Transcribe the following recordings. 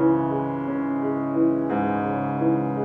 thank you.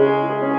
Música